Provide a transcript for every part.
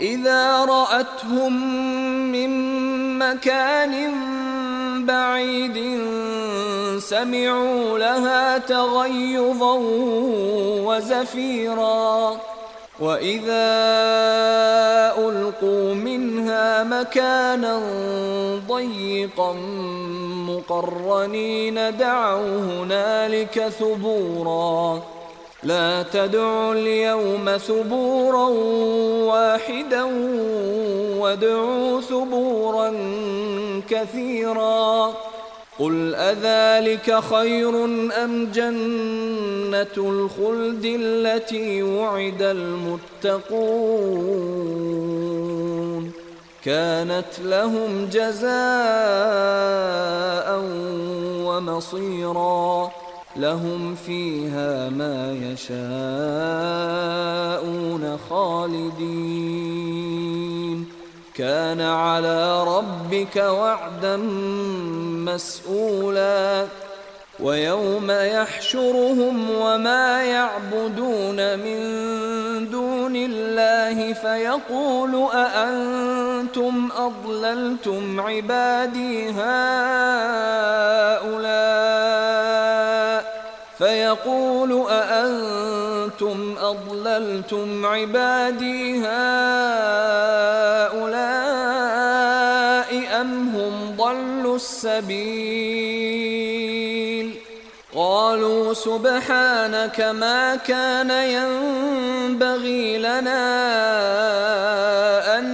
إذا رأتهم من مكان بعيد سمعوا لها تغيظا وزفيرا. وإذا ألقوا منها مكانا ضيقا مقرنين دعوا هنالك ثبورا. لا تدعوا اليوم ثبورا واحدا وادعوا ثبورا كثيرا. قل أذلك خير أم جنة الخلد التي وعد المتقون؟ كانت لهم جزاء ومصيرا. لهم فيها ما يشاءون خالدين. كان على ربك وعدا مسؤولا. ويوم يحشرهم وما يعبدون من دون الله فيقول أأنتم أضللتم عبادي هؤلاء؟ فيقول أأنتم أضللتم عبادي هؤلاء أم هم ضلوا السبيل؟ قالوا سبحانك ما كان ينبغي لنا أن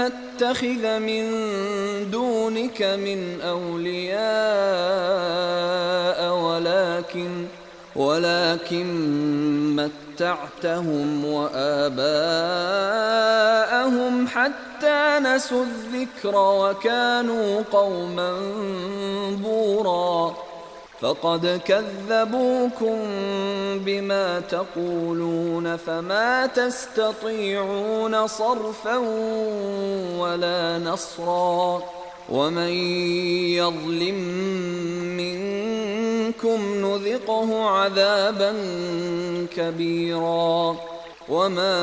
نتخذ من دونك من أولياء ولكن ولكن متعتهم وآباءهم حتى نسوا الذكر وكانوا قوما بورا. فقد كذبوكم بما تقولون فما تستطيعون صرفا ولا نصرا. ومن يظلم منكم نذقه عذابا كبيرا. وما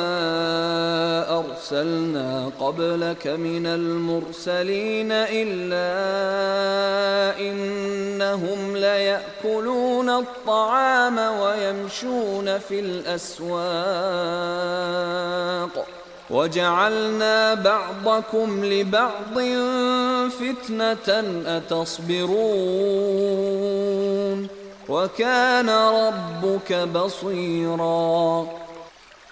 ارسلنا قبلك من المرسلين الا انهم لياكلون الطعام ويمشون في الاسواق. وجعلنا بعضكم لبعض فتنه. اتصبرون وكان ربك بصيرا